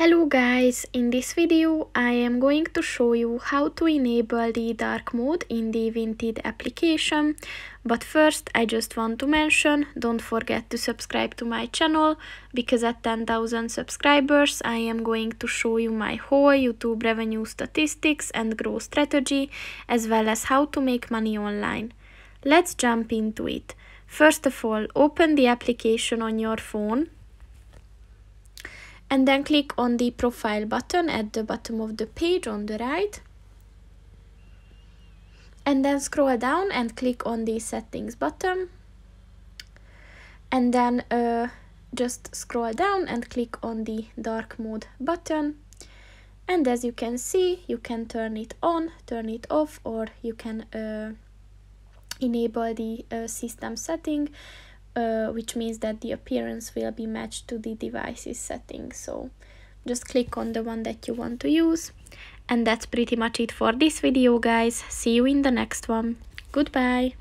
Hello guys, in this video I am going to show you how to enable the dark mode in the Vinted application. But first I just want to mention, don't forget to subscribe to my channel because at 10,000 subscribers I am going to show you my whole YouTube revenue statistics and growth strategy as well as how to make money online. Let's jump into it. First of all, open the application on your phone and then click on the profile button at the bottom of the page on the right. And then scroll down and click on the settings button. And then uh, just scroll down and click on the dark mode button. And as you can see you can turn it on turn it off or you can uh, enable the uh, system setting uh, which means that the appearance will be matched to the device's settings. So just click on the one that you want to use. And that's pretty much it for this video, guys. See you in the next one. Goodbye.